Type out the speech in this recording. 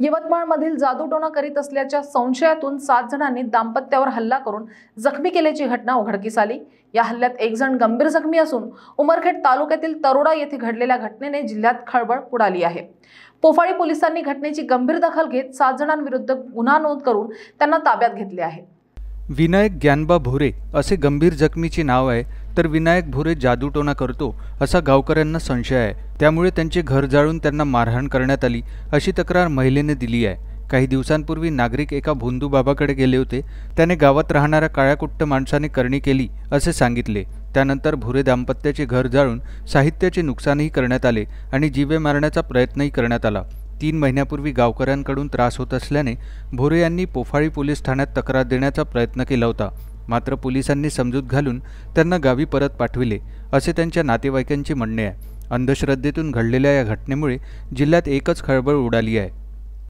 यवतमाळमधील जादूटोणा करीत असल्याच्या संशयातून सात जणांनी दाम्पत्यावर हल्ला करून जखमी केल्याची घटना उघडकीस आली. या हल्ल्यात एक जण गंभीर जखमी असून उमरखेड तालुक्यातील तरोडा येथे घडलेल्या घटनेने जिल्ह्यात खळबळ उडाली आहे. पोफाळी पोलिसांनी घटनेची गंभीर दखल घेत सात जणांविरुद्ध गुन्हा नोंद करून त्यांना ताब्यात घेतले आहे. विनायक ज्ञानबा भोरे असे गंभीर जखमीचे नाव आहे तर विनायक भोरे जादूटोना करतो असा गावकऱ्यांना संशय आहे. त्यामुळे त्यांचे घर जाळून त्यांना मारहाण करण्यात आली अशी तक्रार महिलेने दिली आहे. काही दिवसांपूर्वी नागरिक एका भोंदू बाबाकडे गेले होते. त्याने गावात राहणाऱ्या काळ्याकुट्ट माणसाने करणी केली असे सांगितले. त्यानंतर भोरे दाम्पत्याचे घर जाळून साहित्याचे नुकसानही करण्यात आले आणि जीवे मारण्याचा प्रयत्नही करण्यात आला. तीन महिन्यापूर्वी गावकऱ्यांकडून त्रास होत असल्याने भोरे यांनी पोफाळी पोलीस ठाण्यात तक्रार देण्याचा प्रयत्न केला होता. मात्र पोलिसांनी समजूत घालून त्यांना गावी परत पाठविले असे त्यांच्या नातेवाईकांचे म्हणणे आहे. अंधश्रद्धेतून घडलेल्या या घटनेमुळे जिल्ह्यात एकच खळबळ उडाली आहे.